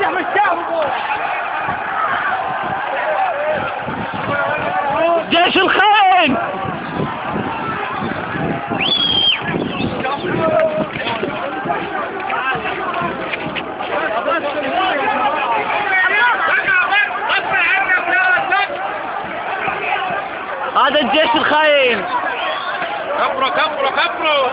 تحمي الشعب جيش الخاين هذا الجيش الخاين. كبروا كبروا كبروا.